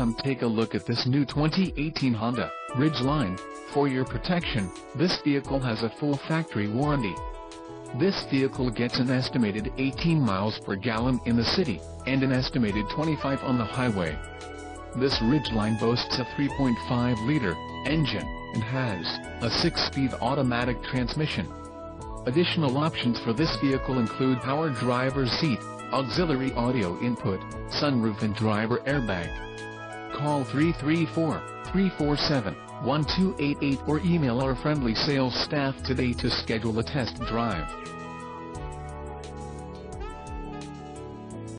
Come take a look at this new 2018 Honda Ridgeline. For your protection, this vehicle has a full factory warranty. This vehicle gets an estimated 18 miles per gallon in the city, and an estimated 25 on the highway. This Ridgeline boasts a 3.5-liter engine, and has a 6-speed automatic transmission. Additional options for this vehicle include power driver's seat, auxiliary audio input, sunroof and driver airbag. Call 334-347-1288 or email our friendly sales staff today to schedule a test drive.